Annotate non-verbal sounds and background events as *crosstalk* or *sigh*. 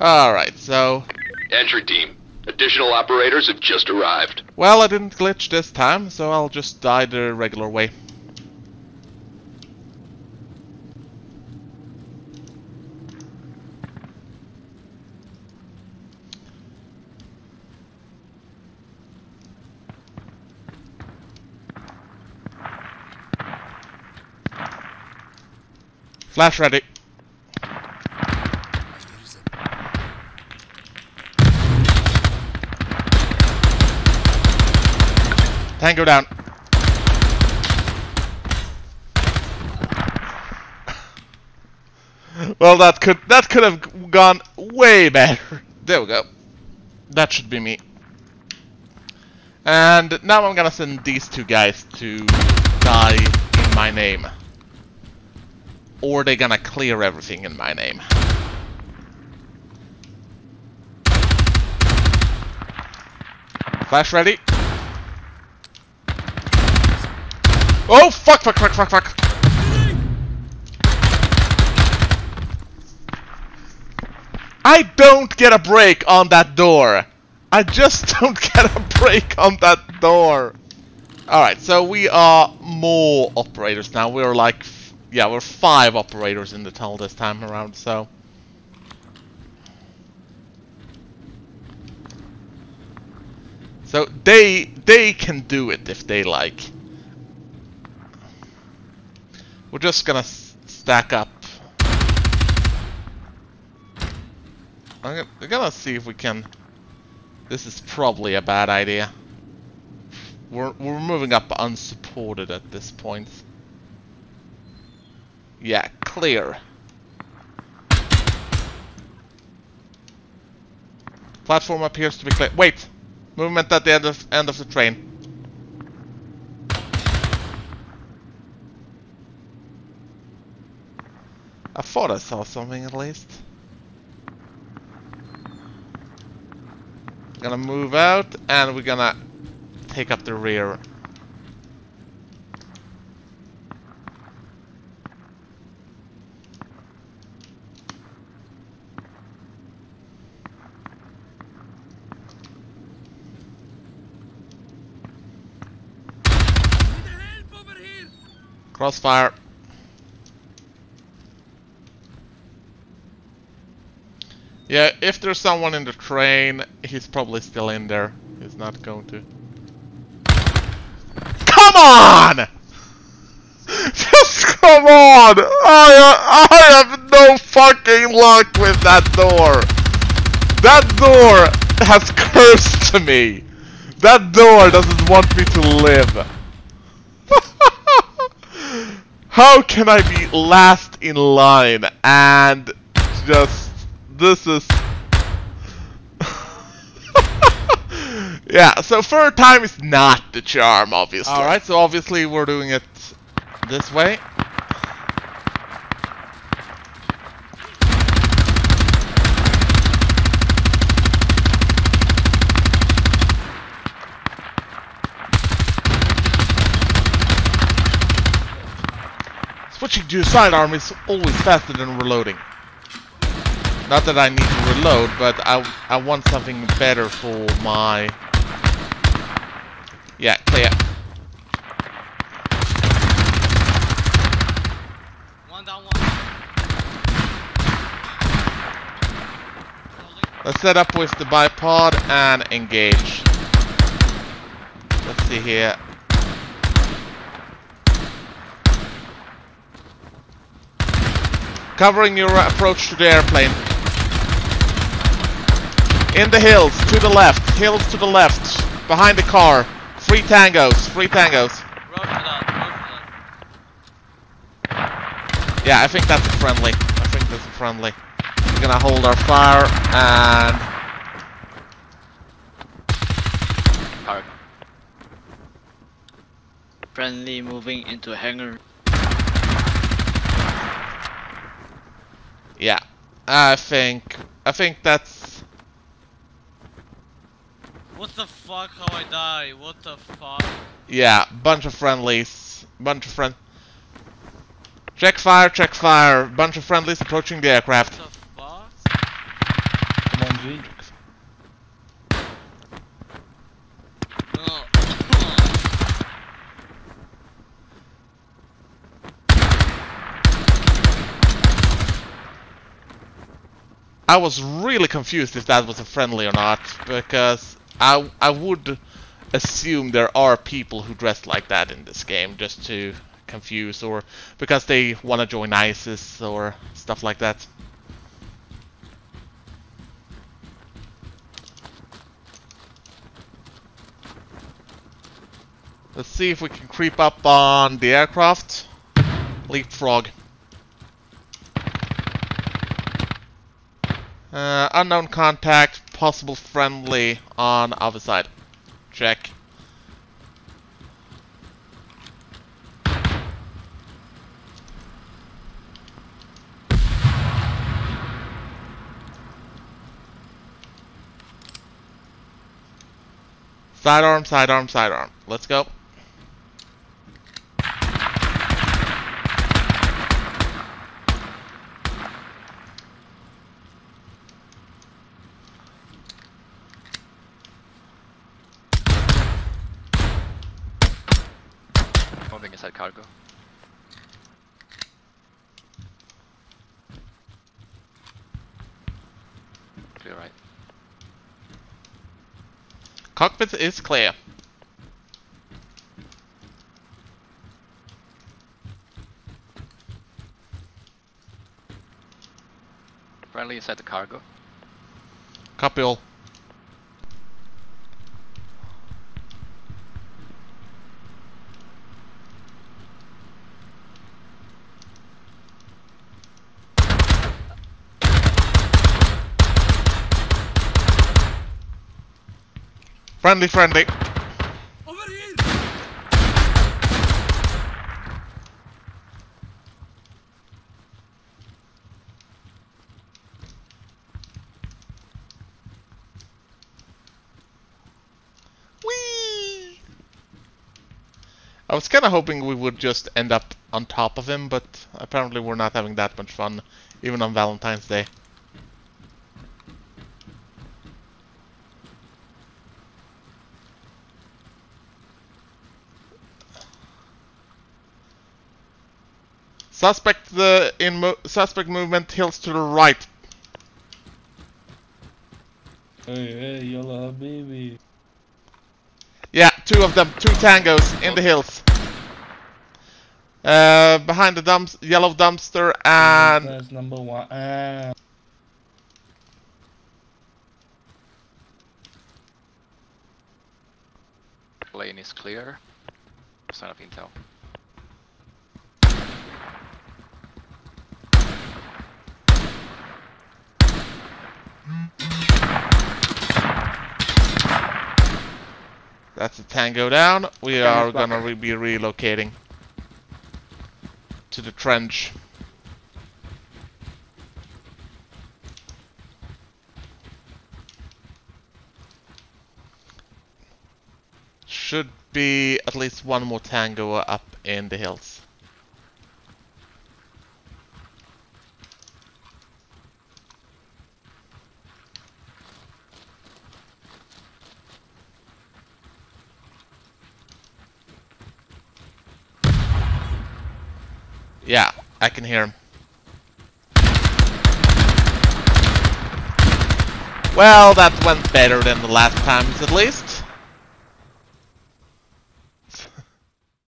Alright, so... Entry team. Additional operators have just arrived. Well, I didn't glitch this time, so I'll just die the regular way. Flash ready. Tango down. well, that could that could have gone way better. There we go. That should be me. And now I'm gonna send these two guys to die in my name. Or they're gonna clear everything in my name. Flash ready. Oh, fuck, fuck, fuck, fuck, fuck. I don't get a break on that door. I just *laughs* don't get a break on that door. Alright, so we are more operators now. We're like, yeah, we're five operators in the tunnel this time around, so... So they they can do it if they like. We're just gonna stack up. I'm gonna, gonna see if we can... This is probably a bad idea. We're, we're moving up unsupported at this point. Yeah, clear. Platform appears to be clear. Wait! Movement at the end of, end of the train. I thought I saw something at least. Gonna move out and we're gonna take up the rear. Crossfire. Yeah, if there's someone in the train, he's probably still in there. He's not going to. Come on! *laughs* Just come on! I, I have no fucking luck with that door! That door has *laughs* cursed me! That door doesn't want me to live! *laughs* How can I be last in line and just this is... *laughs* yeah, so third time is not the charm, obviously. Alright, so obviously we're doing it this way. Switching to sidearm is always faster than reloading. Not that I need to reload, but I, I want something better for my... Yeah, clear. One down, one. Let's set up with the bipod and engage. Let's see here. Covering your approach to the airplane. In the hills, to the left. Hills to the left. Behind the car. Three tangos. Three tangos. Yeah, I think that's a friendly. I think that's a friendly. We're gonna hold our fire and... Park. Friendly moving into a hangar. Yeah. I think... I think that's what the fuck? How I die? What the fuck? Yeah, bunch of friendlies. Bunch of friend. Check fire, check fire. Bunch of friendlies approaching the aircraft. What the fuck? SMG. Oh. I was really confused if that was a friendly or not, because I, I would assume there are people who dress like that in this game just to confuse or because they want to join ISIS or stuff like that. Let's see if we can creep up on the aircraft. Leapfrog. Uh, unknown contact, possible friendly on other side. Check. Sidearm, sidearm, sidearm. Let's go. Moving inside cargo. Clear right. Cockpit is clear. Friendly inside the cargo. Copy all. Friendly, friendly. Whee! I was kind of hoping we would just end up on top of him, but apparently we're not having that much fun, even on Valentine's Day. Suspect the in mo suspect movement hills to the right. Hey, hey, yalla habibi. Yeah, two of them, two tangos in the hills. Uh, behind the dumps, yellow dumpster and That's number one. Ah. Lane is clear. Sign of intel. That's a tango down. We are gonna re be relocating to the trench. Should be at least one more tango up in the hills. Yeah, I can hear him. Well, that went better than the last times at least.